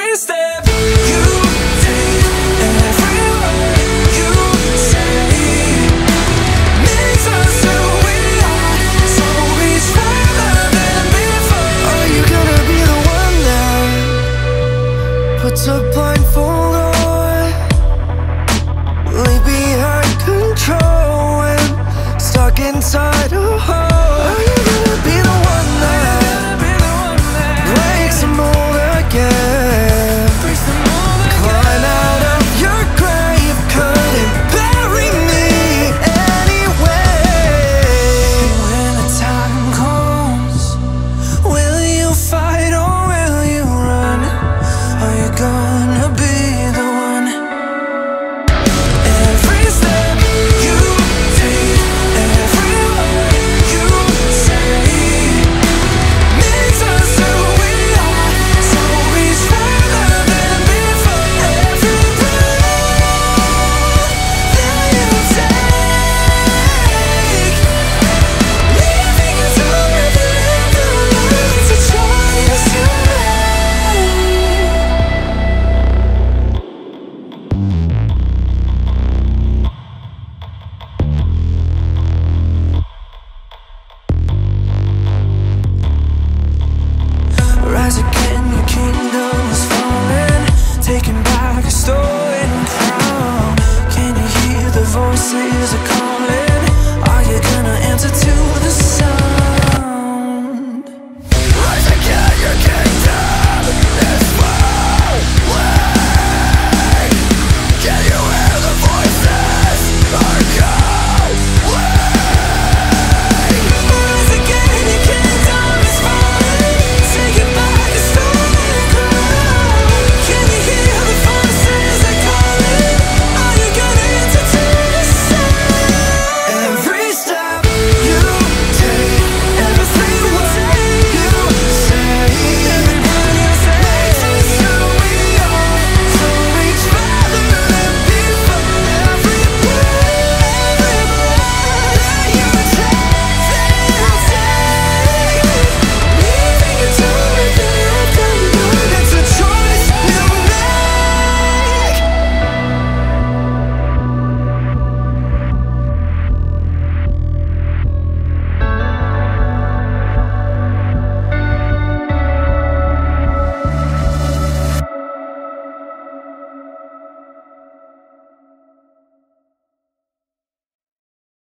every step you take, every word you say makes us who we are. So we stronger than before. Are you gonna be the one that puts a blindfold on, leave behind control, and stuck inside a heart? Is are calling. Are you gonna answer to